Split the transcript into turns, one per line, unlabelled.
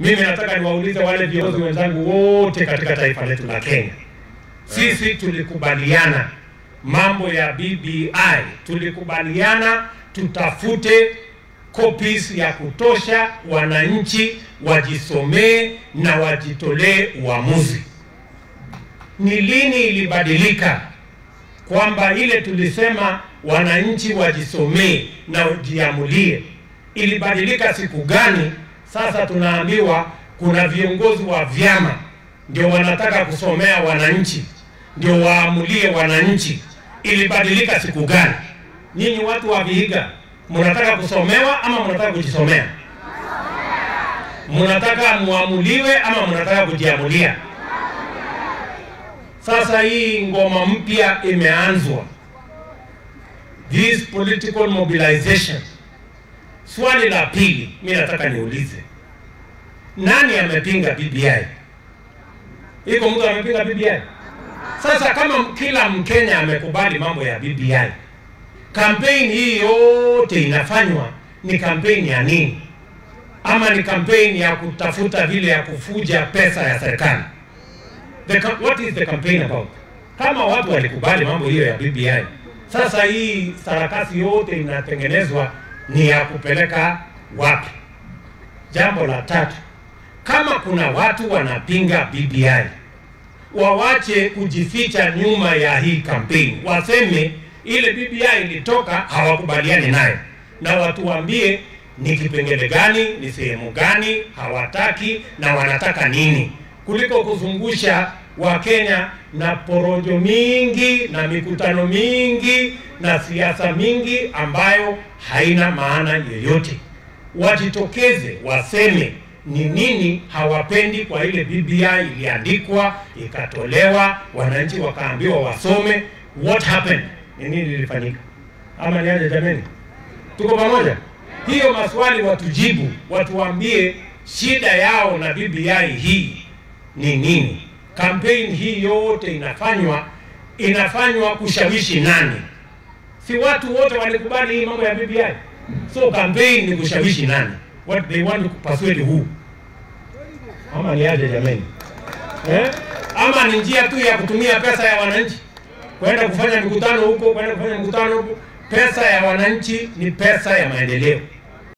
Mimi nataka niwaulize wale viongozi wenzangu wote katika taifa letu la Kenya, sisi tulikubaliana mambo ya BBI, tulikubaliana tutafute copies ya kutosha, wananchi wajisomee na wajitolee uamuzi. Ni lini ilibadilika kwamba ile tulisema wananchi wajisomee na ujiamulie ilibadilika siku gani? Sasa tunaambiwa kuna viongozi wa vyama ndio wanataka kusomea wananchi, ndio waamulie wananchi. Ilibadilika siku gani? Nyinyi watu wa Vihiga, mnataka kusomewa ama mnataka kujisomea? Mnataka muamuliwe ama mnataka kujiamulia? Sasa hii ngoma mpya imeanzwa, this political mobilization. Swali la pili, mi nataka niulize, nani amepinga BBI? Iko mtu amepinga BBI? Sasa kama kila Mkenya amekubali mambo ya BBI, kampeni hii yote inafanywa ni kampeni ya nini? Ama ni kampeni ya kutafuta vile ya kufuja pesa ya serikali? The, what is the campaign about? Kama watu walikubali mambo hiyo ya BBI, sasa hii sarakasi yote inatengenezwa ni ya kupeleka wapi? Jambo la tatu, kama kuna watu wanapinga BBI, wawache kujificha nyuma ya hii kampeni, waseme ile BBI ilitoka, hawakubaliani nayo, na watuambie ni kipengele gani, ni sehemu gani hawataki na wanataka nini, kuliko kuzungusha Wakenya na porojo mingi na mikutano mingi na siasa mingi ambayo haina maana yoyote. Wajitokeze waseme ni nini hawapendi kwa ile BBI iliandikwa ikatolewa, wananchi wakaambiwa wasome. What happened? Ni nini lilifanyika? Ama ni aje jameni? Tuko pamoja? Hiyo maswali watujibu, watuambie shida yao na BBI hii ni nini? Kampeni hii yote inafanywa inafanywa kushawishi nani? Si watu wote walikubali hii mambo ya BBI? So campaign ni kushawishi nani? What they want to persuade who? Ama ni aje jameni? Eh? Ama ni njia tu ya kutumia pesa ya wananchi kwenda kufanya mkutano huko, kwenda kufanya mikutano huko. Pesa ya wananchi ni pesa ya maendeleo.